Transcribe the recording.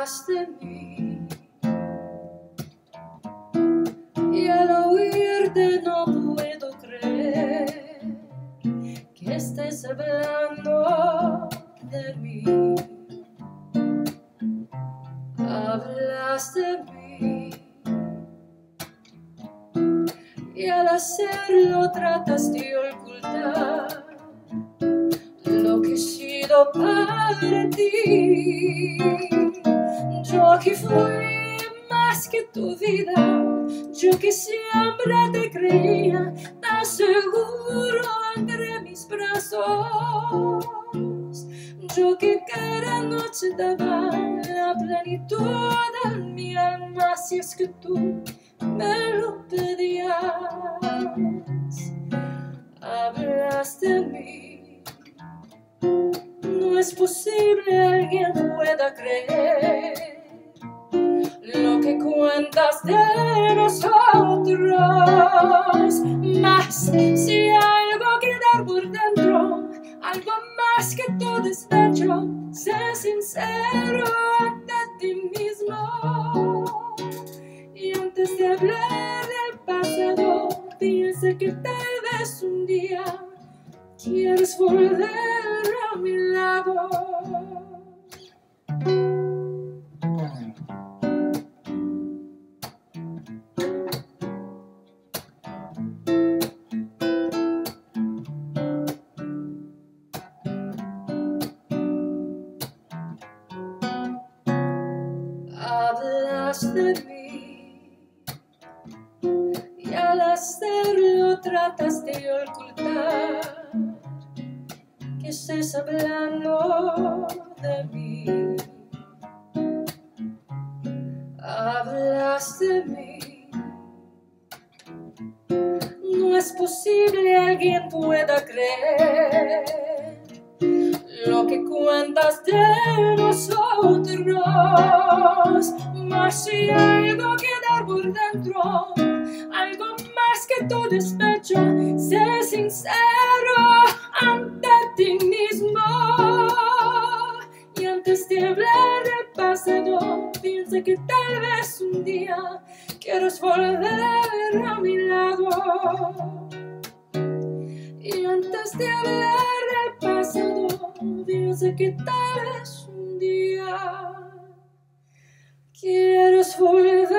detrás de mí. Y al oírte no puedo creer que estés hablando de mí. Hablas de mí. Y al hacerlo tratas de ocultar lo que he sido para ti. Yo que fui más que tu vida, yo que siempre te creía tan seguro entre mis brazos. Yo que cada noche daba la plenitud a mi alma, si es que tú me lo pedías. Hablas de mí. No es posible alguien pueda creer cuentas de nosotros. Más si hay algo que dar por dentro, algo más que todo despecho, sé sincero ante ti mismo. Y antes de hablar del pasado, piensa que tal vez un día quieres volver a mi lado. De mí y al hacerlo tratas de ocultar que estés hablando de mí. Hablas de mí. No es posible alguien pueda creer de nosotros. Más si hay algo que dar por dentro, algo más que tu despecho, sé sincero ante ti mismo. Y antes de hablar del pasado, piensa que tal vez un día quieres volver a mi lado. Y antes de hablar que tal es un día. Quiero volver.